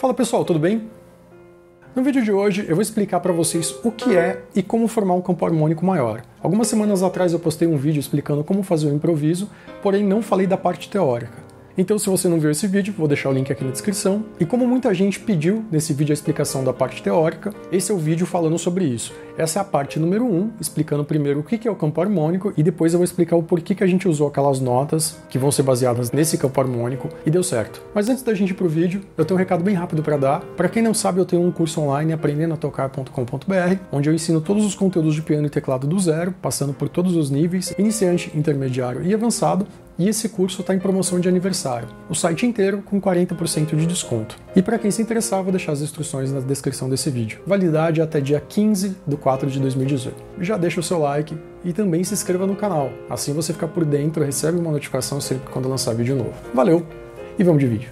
Fala pessoal, tudo bem? No vídeo de hoje eu vou explicar para vocês o que é e como formar um campo harmônico maior. Algumas semanas atrás eu postei um vídeo explicando como fazer o improviso, porém não falei da parte teórica. Então, se você não viu esse vídeo, vou deixar o link aqui na descrição. E como muita gente pediu nesse vídeo a explicação da parte teórica, esse é o vídeo falando sobre isso. Essa é a parte número 1, um, explicando primeiro o que é o campo harmônico e depois eu vou explicar o porquê que a gente usou aquelas notas que vão ser baseadas nesse campo harmônico e deu certo. Mas antes da gente ir pro vídeo, eu tenho um recado bem rápido para dar. Para quem não sabe, eu tenho um curso online aprendendatocar.com.br, onde eu ensino todos os conteúdos de piano e teclado do zero, passando por todos os níveis, iniciante, intermediário e avançado, e esse curso está em promoção de aniversário. O site inteiro com 40% de desconto. E para quem se interessar, vou deixar as instruções na descrição desse vídeo. Validade até dia 15 de 4 de 2018. Já deixa o seu like e também se inscreva no canal. Assim você fica por dentro, recebe uma notificação sempre quando lançar vídeo novo. Valeu e vamos de vídeo.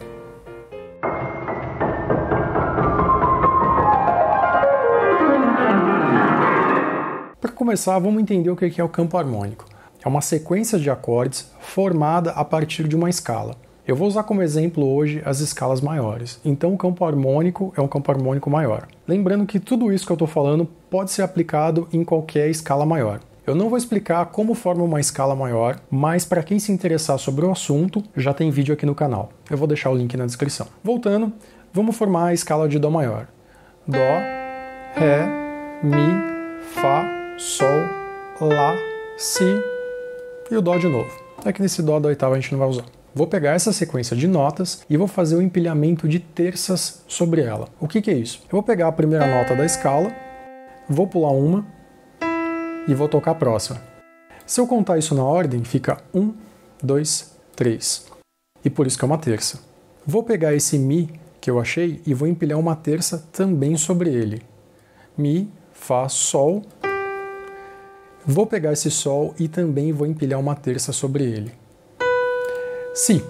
Para começar, vamos entender o que é o campo harmônico. É uma sequência de acordes formada a partir de uma escala. Eu vou usar como exemplo hoje as escalas maiores. Então, o campo harmônico é um campo harmônico maior. Lembrando que tudo isso que eu estou falando pode ser aplicado em qualquer escala maior. Eu não vou explicar como forma uma escala maior, mas para quem se interessar sobre o assunto, já tem vídeo aqui no canal. Eu vou deixar o link na descrição. Voltando, vamos formar a escala de Dó maior. Dó, Ré, Mi, Fá, Sol, Lá, Si, e o Dó de novo. É que nesse Dó da oitava a gente não vai usar. Vou pegar essa sequência de notas e vou fazer o um empilhamento de terças sobre ela. O que, que é isso? Eu vou pegar a primeira nota da escala, vou pular uma e vou tocar a próxima. Se eu contar isso na ordem, fica 1, 2, 3. E por isso que é uma terça. Vou pegar esse Mi que eu achei e vou empilhar uma terça também sobre ele. Mi, Fá, Sol Vou pegar esse Sol e também vou empilhar uma terça sobre ele. Si.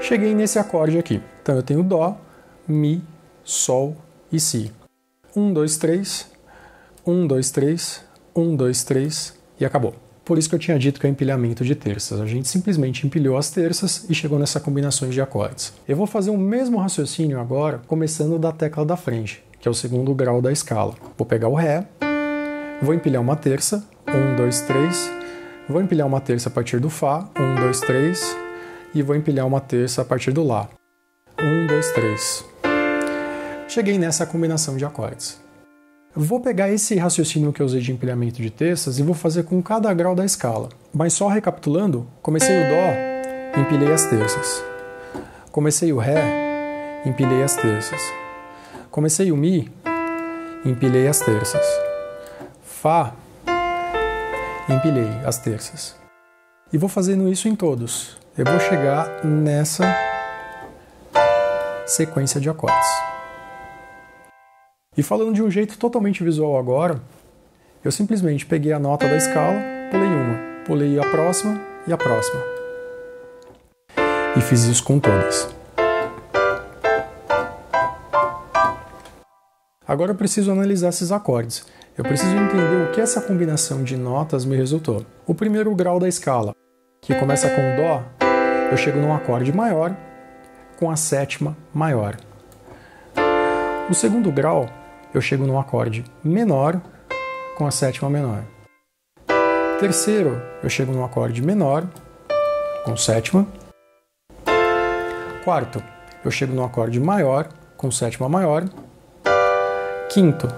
Cheguei nesse acorde aqui. Então eu tenho Dó, Mi, Sol e Si. Um, dois, três. Um, dois, três. Um, dois, três. E acabou. Por isso que eu tinha dito que é empilhamento de terças. A gente simplesmente empilhou as terças e chegou nessa combinação de acordes. Eu vou fazer o mesmo raciocínio agora, começando da tecla da frente, que é o segundo grau da escala. Vou pegar o Ré, Vou empilhar uma terça, um, dois, três. Vou empilhar uma terça a partir do Fá, um, dois, três. E vou empilhar uma terça a partir do Lá, um, dois, três. Cheguei nessa combinação de acordes. Vou pegar esse raciocínio que eu usei de empilhamento de terças e vou fazer com cada grau da escala. Mas só recapitulando, comecei o Dó, empilhei as terças. Comecei o Ré, empilhei as terças. Comecei o Mi, empilhei as terças. Fá, empilhei as terças. E vou fazendo isso em todos. Eu vou chegar nessa sequência de acordes. E falando de um jeito totalmente visual agora, eu simplesmente peguei a nota da escala, pulei uma, pulei a próxima e a próxima. E fiz isso com todas. Agora eu preciso analisar esses acordes eu preciso entender o que essa combinação de notas me resultou. O primeiro grau da escala, que começa com Dó, eu chego num acorde maior com a sétima maior. O segundo grau, eu chego num acorde menor com a sétima menor. Terceiro, eu chego num acorde menor com sétima. Quarto, eu chego num acorde maior com sétima maior. Quinto,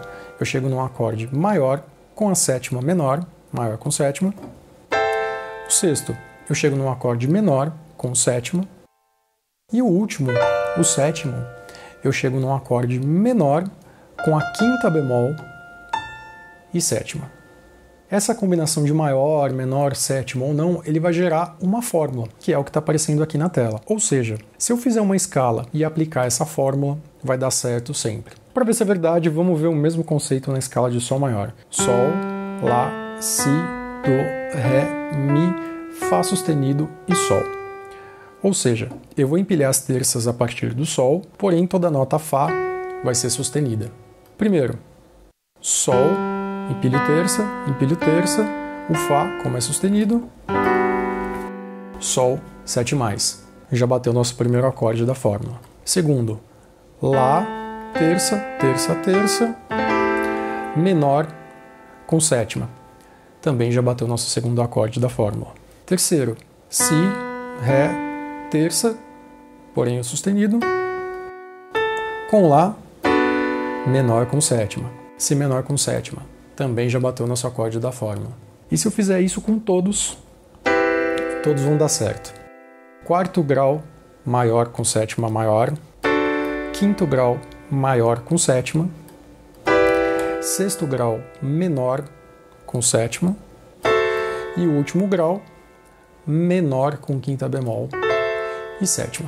eu chego num acorde maior com a sétima menor, maior com sétima. O sexto, eu chego num acorde menor com sétima. E o último, o sétimo, eu chego num acorde menor com a quinta bemol e sétima. Essa combinação de maior, menor, sétimo ou não, ele vai gerar uma fórmula, que é o que está aparecendo aqui na tela. Ou seja, se eu fizer uma escala e aplicar essa fórmula, vai dar certo sempre. Para ver se é verdade, vamos ver o mesmo conceito na escala de Sol maior. Sol, Lá, Si, Do, Ré, Mi, Fá sustenido e Sol. Ou seja, eu vou empilhar as terças a partir do Sol, porém toda nota Fá vai ser sustenida. Primeiro, Sol, empilho terça, empilho terça, o Fá, como é sustenido, Sol, 7 mais. Já bateu nosso primeiro acorde da fórmula. Segundo, Lá, terça, terça, terça, menor com sétima. Também já bateu nosso segundo acorde da fórmula. Terceiro, Si, Ré, terça, porém o sustenido, com Lá, menor com sétima. Si menor com sétima. Também já bateu nosso acorde da fórmula. E se eu fizer isso com todos, todos vão dar certo. Quarto grau maior com sétima maior, quinto grau maior com sétima, sexto grau menor com sétima e o último grau menor com quinta bemol e sétima.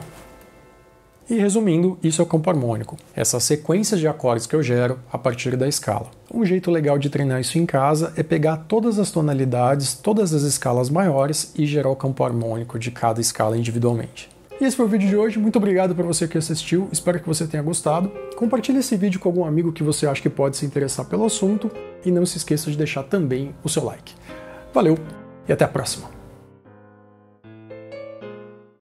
E resumindo, isso é o campo harmônico, essa sequência de acordes que eu gero a partir da escala. Um jeito legal de treinar isso em casa é pegar todas as tonalidades, todas as escalas maiores e gerar o campo harmônico de cada escala individualmente. E esse foi o vídeo de hoje. Muito obrigado para você que assistiu. Espero que você tenha gostado. Compartilhe esse vídeo com algum amigo que você acha que pode se interessar pelo assunto e não se esqueça de deixar também o seu like. Valeu e até a próxima.